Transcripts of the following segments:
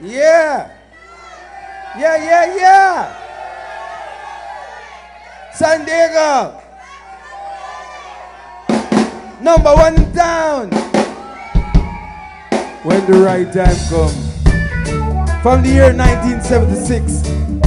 Yeah. Yeah, yeah, yeah. San Diego. Number one down. When the right time comes. From the year 1976.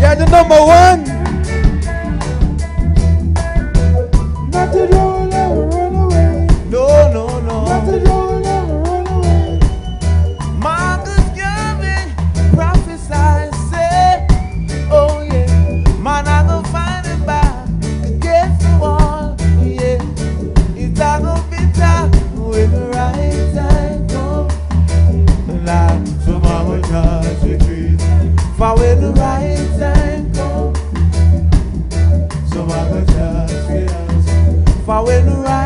You're the number one. my when the right time comes, So I could just get out. If I right.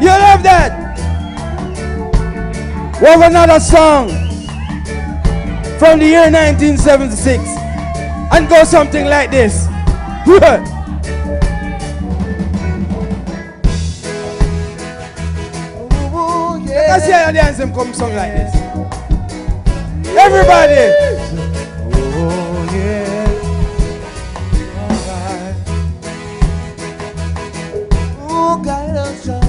You love that. Well, another song from the year 1976 and go something like this. Let's hear the anthem come song like this. Everybody. 覆盖了伤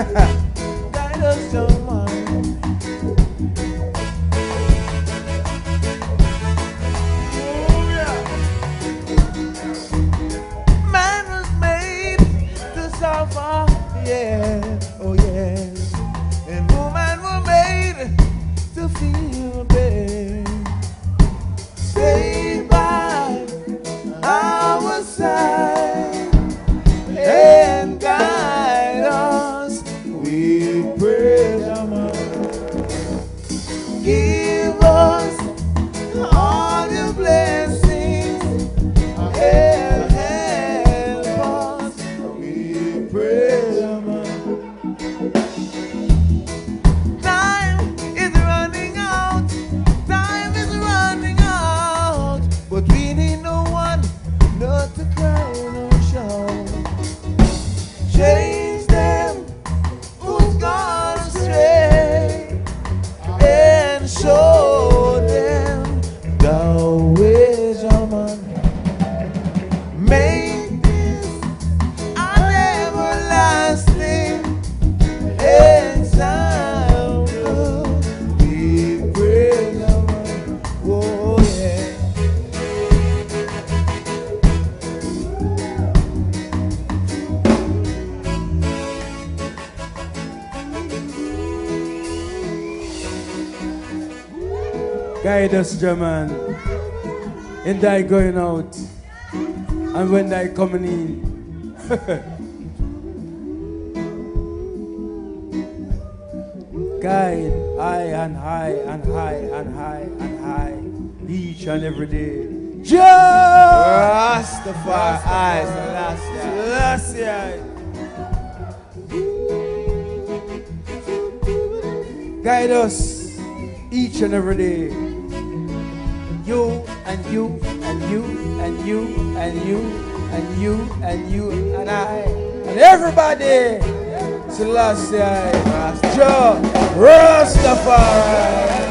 Ha ha! Guide us, German, in thy going out and when thy coming in. Guide high and high and high and high and high each and every day. Just the fire eyes, last eye. Guide us each and every day you and you and you and you and you and you and you and I and everybody. Selassie, Rastafari.